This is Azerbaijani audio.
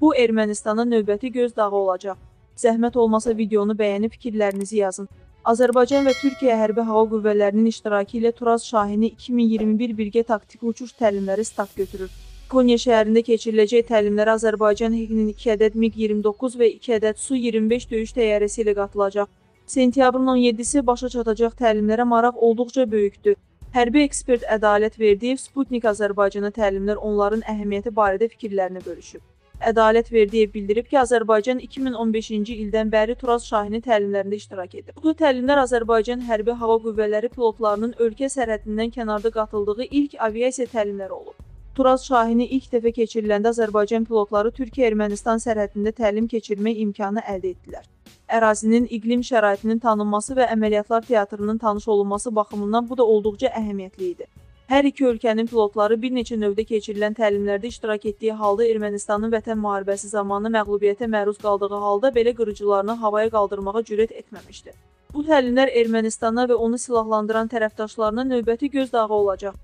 Bu Ermənistana növbəti gözdağı olacaq. Zəhmət olmasa videonu bəyənib fikirlərinizi yazın. Azərbaycan və Türkiyə Hərbi Hava Qüvvələrinin iştirakı ilə Turaz Şahini 2021 birgə taktiki uçuş təlimləri start götürür. Konya şəhərində keçiriləcək təlimlərə Azərbaycan HQ-nin 2 ədəd MiQ-29 və 2 ədəd Su-25 döyüş təyyarəsi ilə qatılacaq. Sentyabrın 17-si başa çatacaq təlimlərə maraq olduqca böyükdür. Hərbi ekspert Ədalət Verdiyev Sputnik Azərbaycana təlimlər onların əhəmiyyəti barədə fikirlərini bölüşüb. Ədalət Verdiyev bildirib ki, Azərbaycan 2015-ci ildən bəri Turaz Şahini təlimlərində iştirak edir. Bu təlimlər Azərbaycan Hərbi Hava Qüvvələri pilotlarının ölkə sərhədindən kənarda qatıldığı ilk aviasiya təlimləri olub. Turaz Şahini ilk dəfə keçiriləndə Azərbaycan pilotları Türkiyə-Ermənistan sərhədində təlim keçirmək imkanı əldə etdilər. Ərazinin iqlim şəraitinin tanınması və əməliyyatlar teatrının tanış olunması baxımından bu da olduqca əhəmiyyətli idi. Hər iki ölkənin pilotları bir neçə növdə keçirilən təlimlərdə iştirak etdiyi halda Ermənistanın vətən müharibəsi zamanı məğlubiyyətə məruz qaldığı halda belə qırıcılarını havaya qaldırmağa cürət etməmişdi. Bu təlimlər Ermənistana və onu silahlandıran tərəfdaşlarına növbəti gözdağı olacaq.